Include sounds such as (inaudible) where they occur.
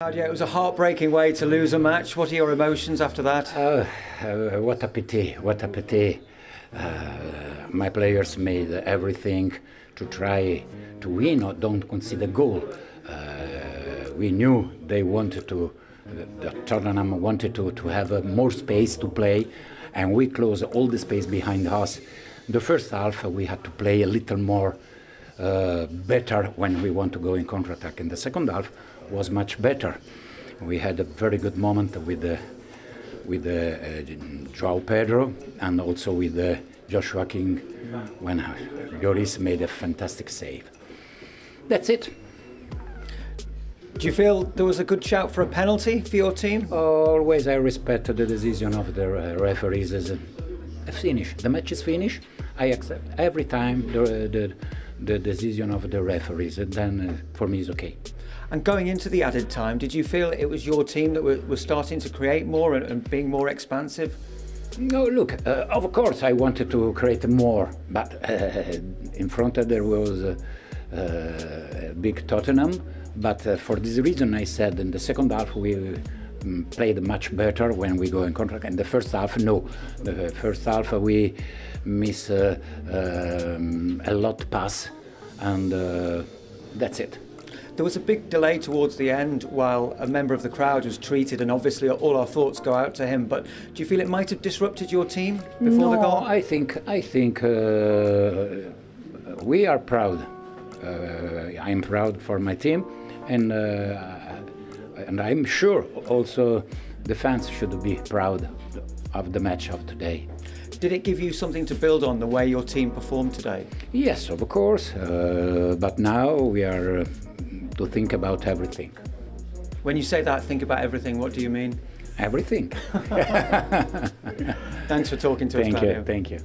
Yeah, it was a heartbreaking way to lose a match. What are your emotions after that? Uh, uh, what a pity, what a pity. Uh, my players made everything to try to win or don't concede a goal. Uh, we knew they wanted to, the Tottenham wanted to, to have uh, more space to play, and we closed all the space behind us. The first half, we had to play a little more better when we want to go in counter-attack. In the second half was much better. We had a very good moment with the with the uh, Joao Pedro and also with the Joshua King when Lloris made a fantastic save. That's it. Do you feel there was a good shout for a penalty for your team? Always I respect the decision of the uh, referees. As a finish. The match is finished. I accept every time the, the, the decision of the referees. And then uh, for me it's okay. And going into the added time, did you feel it was your team that were, were starting to create more and, and being more expansive? No, look, uh, of course I wanted to create more, but uh, in front of there was a, a big Tottenham. But uh, for this reason, I said in the second half we played much better when we go in contract. In the first half, no. The first half we miss uh, um, a lot pass, and uh, that's it. There was a big delay towards the end while a member of the crowd was treated, and obviously all our thoughts go out to him. But do you feel it might have disrupted your team before no, the goal? I think I think uh, we are proud. Uh, I'm proud for my team, and uh, and I'm sure also the fans should be proud of the match of today. Did it give you something to build on the way your team performed today? Yes, of course. Uh, but now we are to think about everything. When you say that, think about everything, what do you mean? Everything. (laughs) Thanks for talking to thank us, you, Daniel. Thank you.